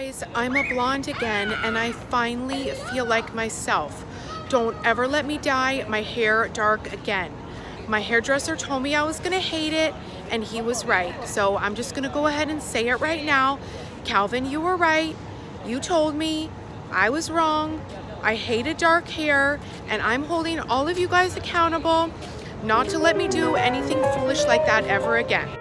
guys, I'm a blonde again and I finally feel like myself. Don't ever let me dye my hair dark again. My hairdresser told me I was gonna hate it and he was right. So I'm just gonna go ahead and say it right now. Calvin, you were right. You told me I was wrong. I hated dark hair and I'm holding all of you guys accountable not to let me do anything foolish like that ever again.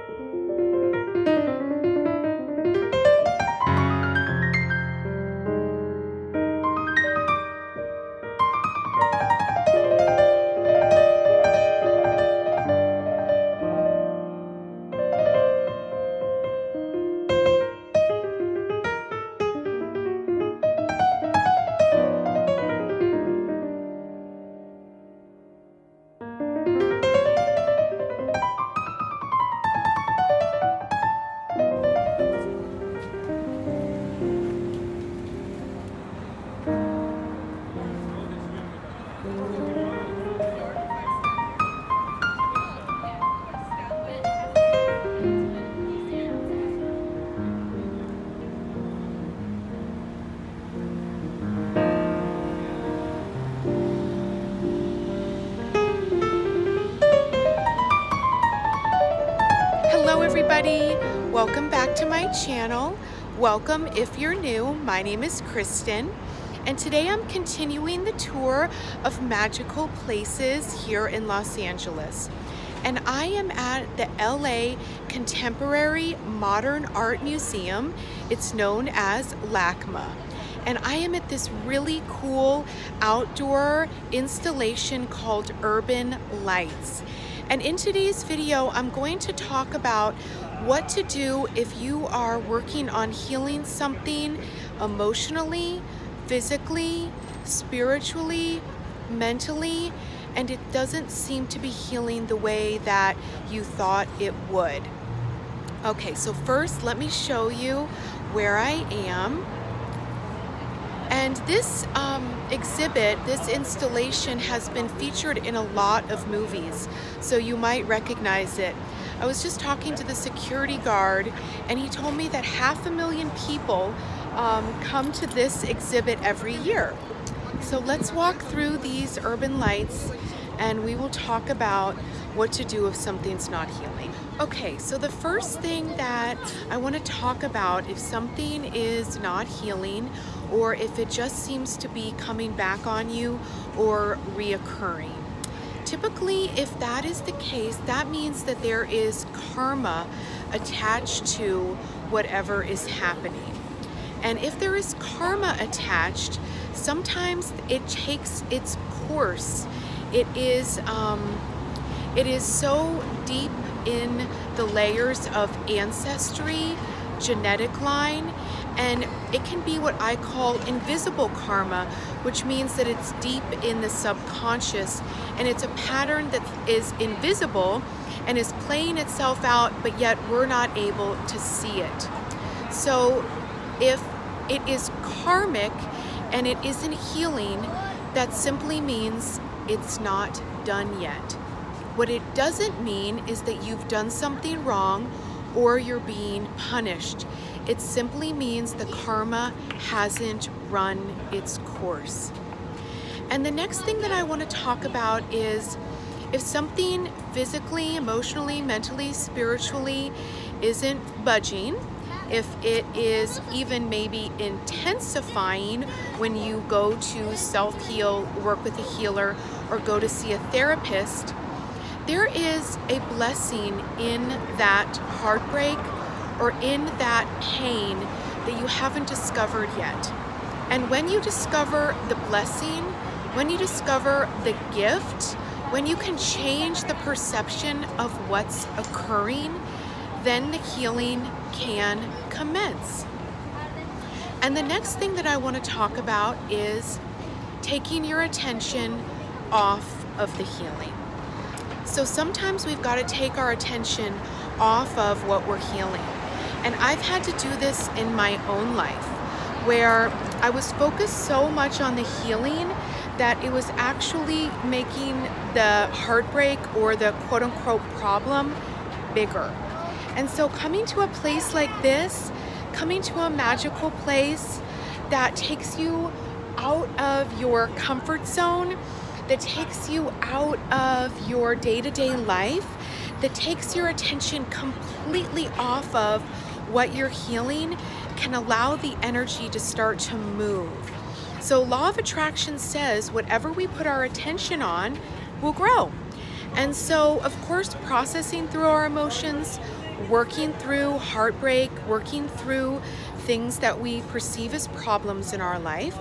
Everybody, welcome back to my channel. Welcome if you're new, my name is Kristen and today I'm continuing the tour of magical places here in Los Angeles. And I am at the LA Contemporary Modern Art Museum. It's known as LACMA. And I am at this really cool outdoor installation called Urban Lights. And in today's video, I'm going to talk about what to do if you are working on healing something emotionally, physically, spiritually, mentally, and it doesn't seem to be healing the way that you thought it would. Okay, so first let me show you where I am. And this um, exhibit, this installation has been featured in a lot of movies, so you might recognize it. I was just talking to the security guard and he told me that half a million people um, come to this exhibit every year. So let's walk through these urban lights and we will talk about what to do if something's not healing. Okay, so the first thing that I want to talk about if something is not healing or if it just seems to be coming back on you or reoccurring. Typically, if that is the case, that means that there is karma attached to whatever is happening. And if there is karma attached, sometimes it takes its course. It is, um, it is so deep in the layers of ancestry, genetic line, and it can be what I call invisible karma, which means that it's deep in the subconscious and it's a pattern that is invisible and is playing itself out, but yet we're not able to see it. So if it is karmic and it isn't healing, that simply means it's not done yet. What it doesn't mean is that you've done something wrong or you're being punished. It simply means the karma hasn't run its course. And the next thing that I want to talk about is if something physically, emotionally, mentally, spiritually isn't budging, if it is even maybe intensifying when you go to self-heal, work with a healer, or go to see a therapist, there is a blessing in that heartbreak or in that pain that you haven't discovered yet. And when you discover the blessing, when you discover the gift, when you can change the perception of what's occurring, then the healing can commence. And the next thing that I want to talk about is taking your attention off of the healing. So sometimes we've got to take our attention off of what we're healing. And I've had to do this in my own life where I was focused so much on the healing that it was actually making the heartbreak or the quote unquote problem bigger. And so coming to a place like this coming to a magical place that takes you out of your comfort zone, that takes you out of your day to day life, that takes your attention completely off of what you're healing, can allow the energy to start to move. So, law of attraction says whatever we put our attention on will grow. And so, of course, processing through our emotions, working through heartbreak, working through things that we perceive as problems in our life,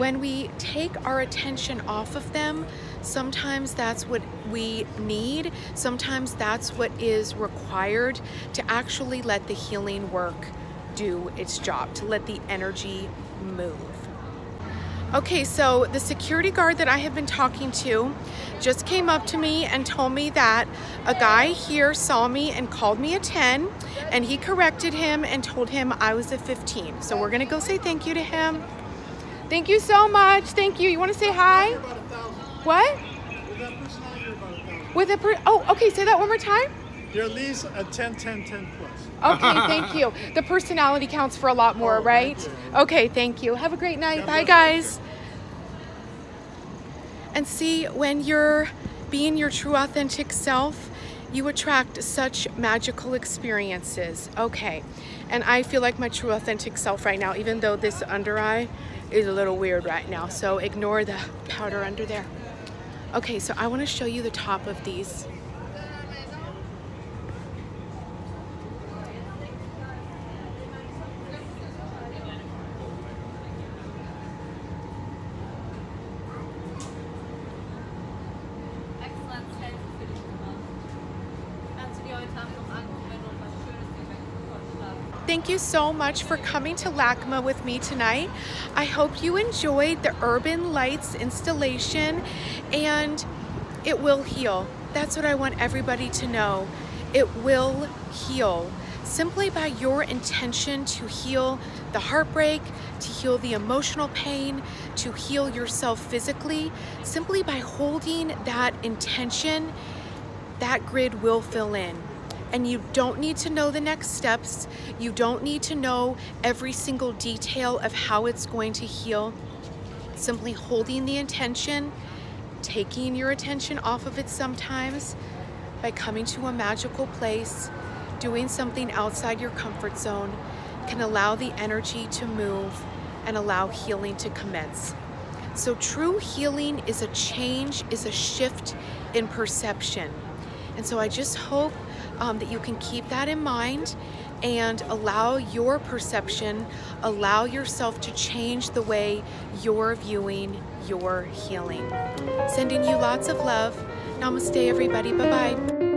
when we take our attention off of them, sometimes that's what we need. Sometimes that's what is required to actually let the healing work do its job, to let the energy move. Okay, so the security guard that I have been talking to just came up to me and told me that a guy here saw me and called me a 10 and he corrected him and told him I was a 15. So we're gonna go say thank you to him. Thank you so much. Thank you. You wanna say hi? What? With that personality or about a per oh, okay, say that one more time. You're at least a uh, 10, 10, 10 plus. Okay, thank you. The personality counts for a lot more, Oh, right? thank. Okay, thank you. Have a great night. God Bye, guys. And see, when you're being your true authentic self, you attract such magical experiences. Okay, and I feel like my true authentic self right now, even though this under eye is a little weird right now. So ignore the powder under there. Okay, so I want to show you the top of these. Thank you so much for coming to LACMA with me tonight. I hope you enjoyed the Urban Lights installation and it will heal. That's what I want everybody to know. It will heal simply by your intention to heal the heartbreak, to heal the emotional pain, to heal yourself physically. Simply by holding that intention, that grid will fill in. And you don't need to know the next steps. You don't need to know every single detail of how it's going to heal. Simply holding the intention, taking your attention off of it sometimes by coming to a magical place, doing something outside your comfort zone can allow the energy to move and allow healing to commence. So true healing is a change, is a shift in perception. And so I just hope um, that you can keep that in mind and allow your perception, allow yourself to change the way you're viewing your healing. Sending you lots of love. Namaste, everybody. Bye bye.